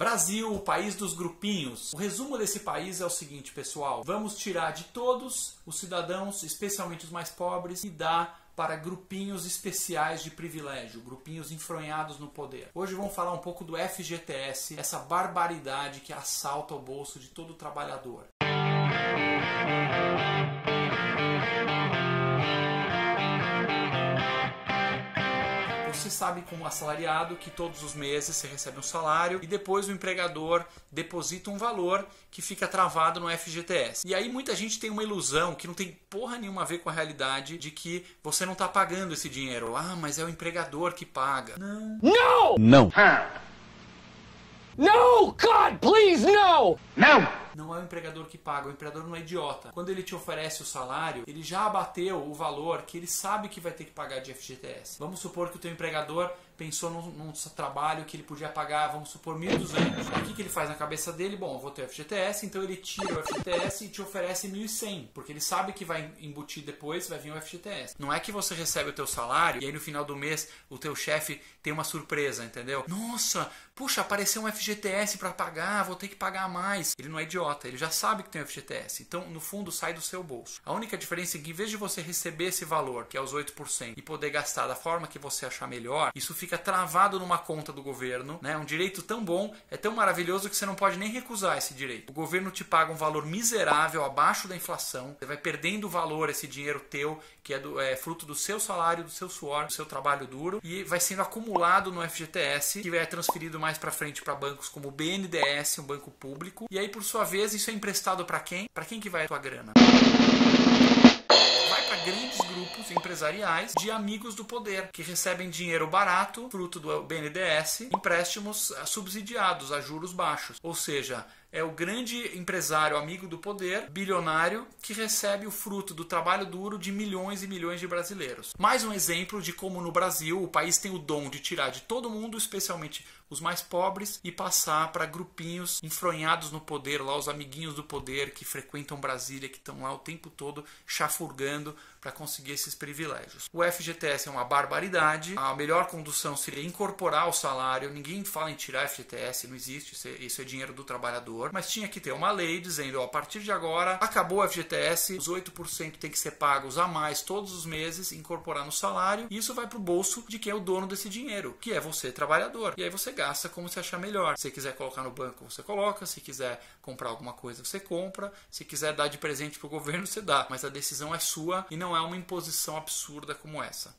Brasil, o país dos grupinhos. O resumo desse país é o seguinte, pessoal: vamos tirar de todos os cidadãos, especialmente os mais pobres, e dar para grupinhos especiais de privilégio, grupinhos enfronhados no poder. Hoje vamos falar um pouco do FGTS, essa barbaridade que assalta o bolso de todo trabalhador. Você sabe como assalariado que todos os meses você recebe um salário e depois o empregador deposita um valor que fica travado no FGTS. E aí muita gente tem uma ilusão que não tem porra nenhuma a ver com a realidade de que você não está pagando esse dinheiro. Ah, mas é o empregador que paga. Não. Não! Não. No! God, please, no! Não! Não é o empregador que paga, o empregador não é idiota. Quando ele te oferece o salário, ele já abateu o valor que ele sabe que vai ter que pagar de FGTS. Vamos supor que o teu empregador pensou num, num trabalho que ele podia pagar, vamos supor, 1.200. O que, que ele faz na cabeça dele? Bom, vou ter FGTS, então ele tira o FGTS e te oferece 1.100, porque ele sabe que vai embutir depois, vai vir o FGTS. Não é que você recebe o teu salário e aí no final do mês o teu chefe tem uma surpresa, entendeu? Nossa, puxa, apareceu um FGTS para pagar, vou ter que pagar mais. Ele não é idiota, ele já sabe que tem o FGTS. Então, no fundo, sai do seu bolso. A única diferença é que em vez de você receber esse valor, que é os 8%, e poder gastar da forma que você achar melhor, isso fica travado numa conta do governo, né? Um direito tão bom, é tão maravilhoso que você não pode nem recusar esse direito. O governo te paga um valor miserável abaixo da inflação, você vai perdendo valor esse dinheiro teu, que é, do, é fruto do seu salário, do seu suor, do seu trabalho duro, e vai sendo acumulado no FGTS, que é transferido mais para frente para bancos como o BNDES, um banco público. E aí, por sua vez, isso é emprestado para quem? Para quem que vai a tua grana? Vai para grandes grupos empresariais de amigos do poder, que recebem dinheiro barato, fruto do BNDES, empréstimos subsidiados a juros baixos. Ou seja, é o grande empresário amigo do poder, bilionário, que recebe o fruto do trabalho duro de milhões e milhões de brasileiros. Mais um exemplo de como no Brasil o país tem o dom de tirar de todo mundo, especialmente os mais pobres, e passar para grupinhos enfronhados no poder, lá os amiguinhos do poder que frequentam Brasília, que estão lá o tempo todo chafurgando para conseguir esses privilégios. O FGTS é uma barbaridade. A melhor condução seria incorporar o salário. Ninguém fala em tirar FGTS, não existe. É, isso é dinheiro do trabalhador. Mas tinha que ter uma lei dizendo: ó, a partir de agora acabou o FGTS, os 8% tem que ser pagos a mais todos os meses, incorporar no salário. E isso vai para o bolso de quem é o dono desse dinheiro, que é você, trabalhador. E aí você gasta como você achar melhor. Se quiser colocar no banco, você coloca. Se quiser comprar alguma coisa, você compra. Se quiser dar de presente para o governo, você dá. Mas a decisão é sua e não é uma imposição absurda como essa.